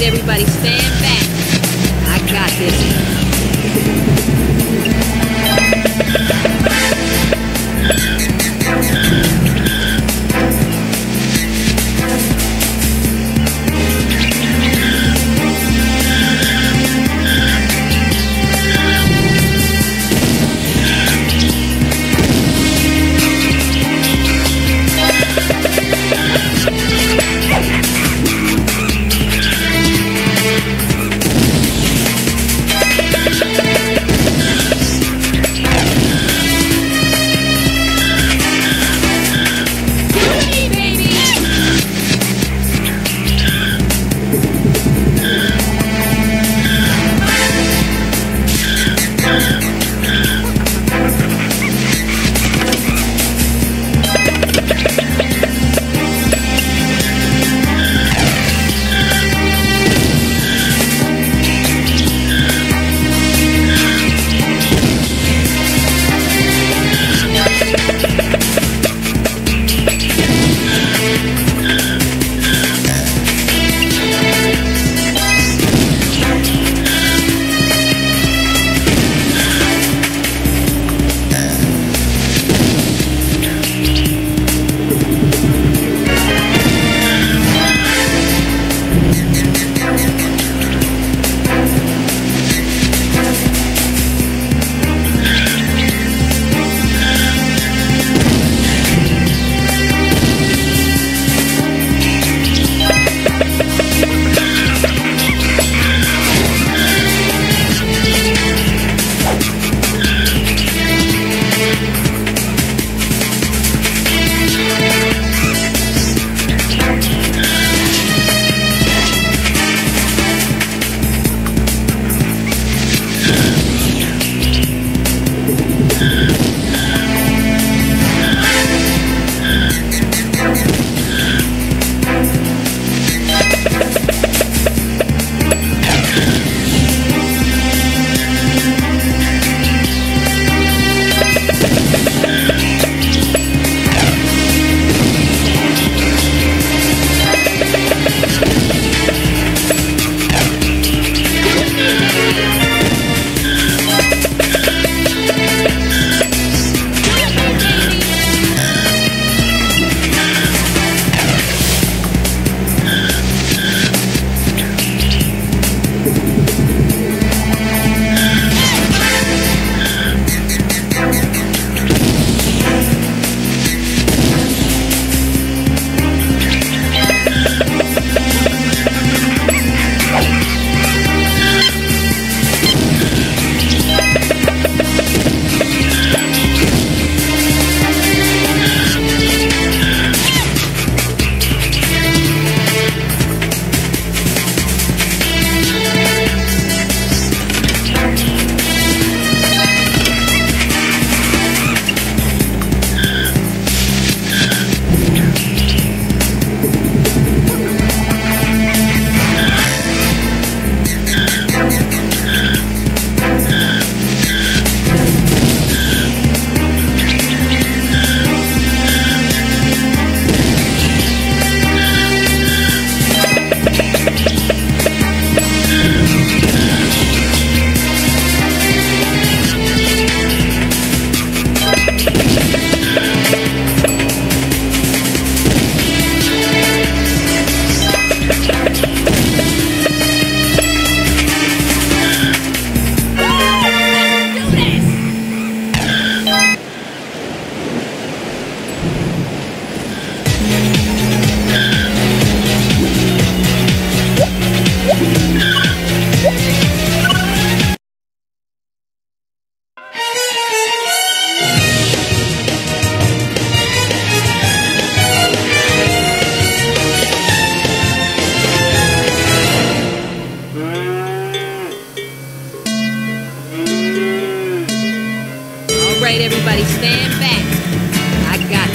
Everybody, stand back. I got this.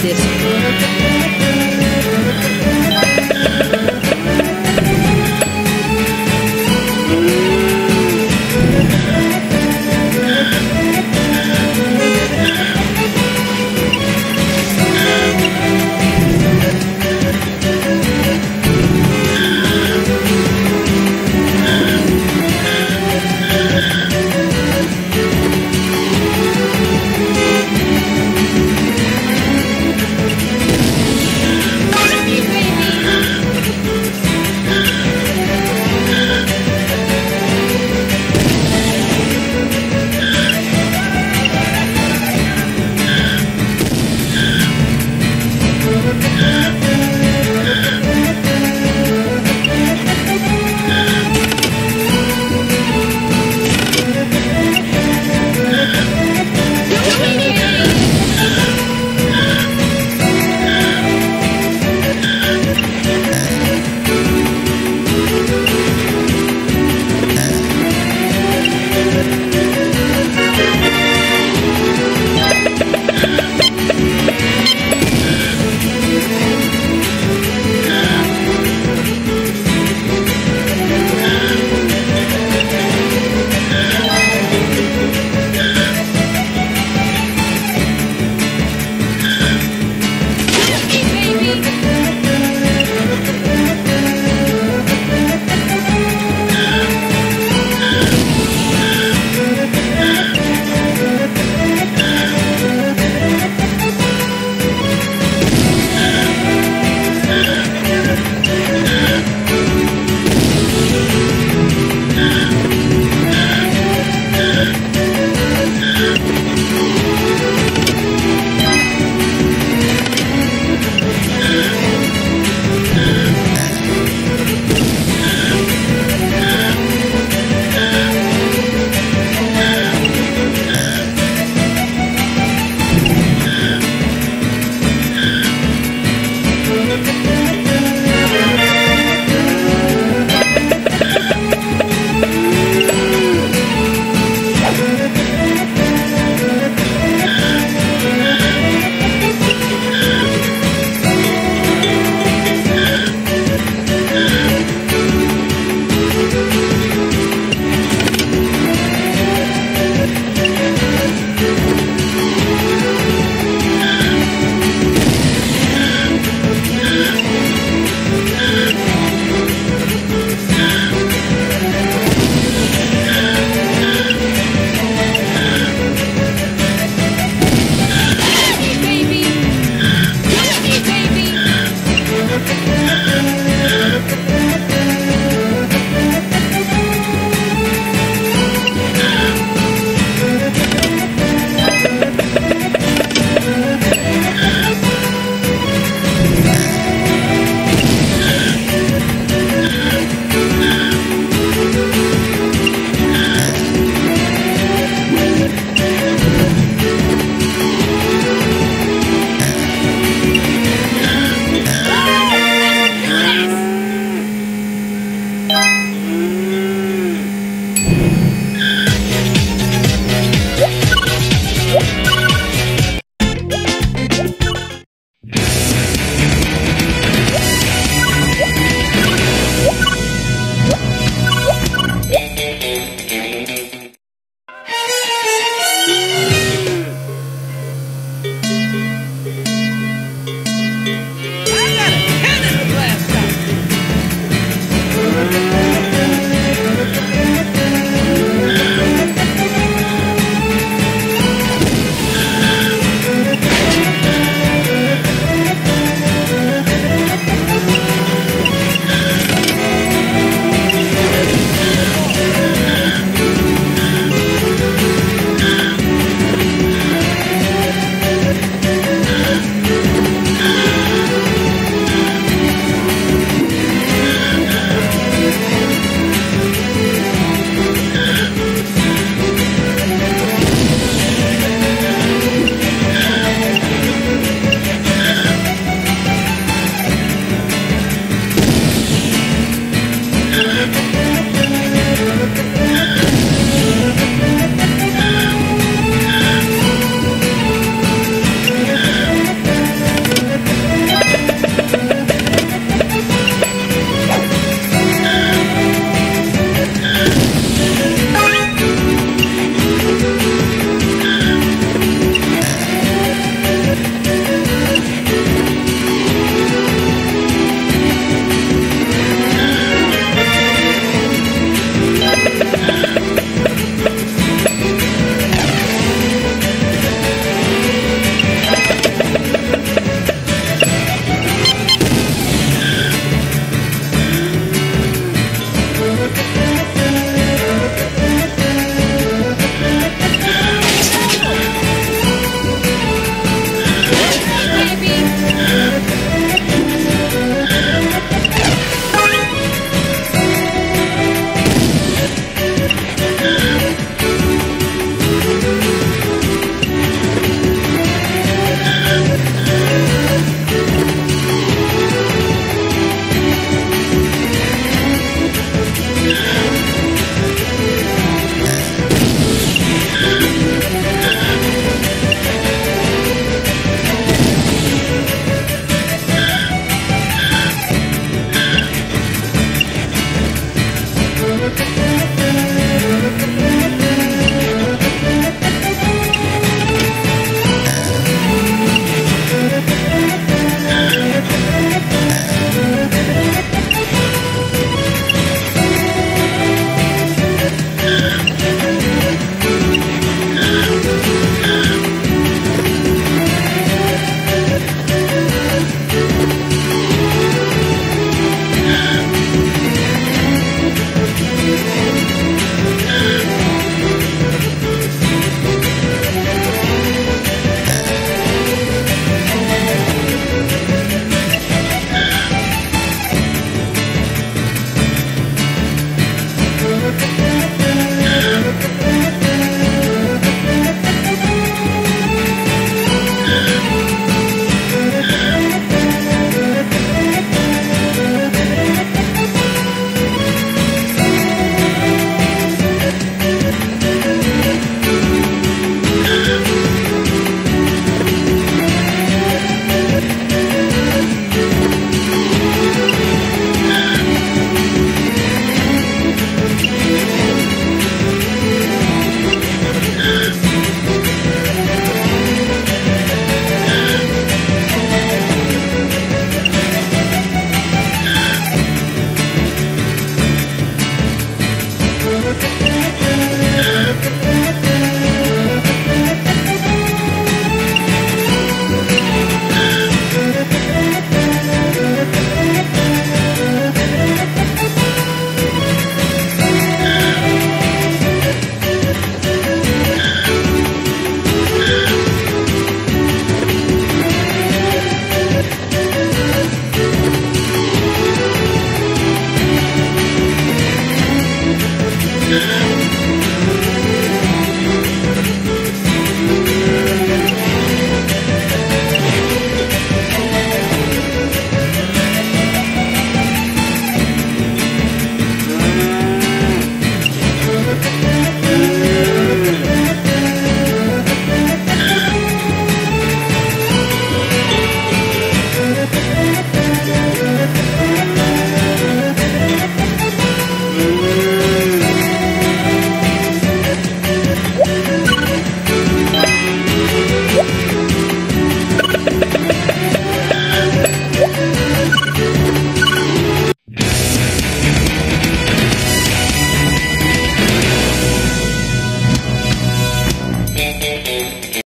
I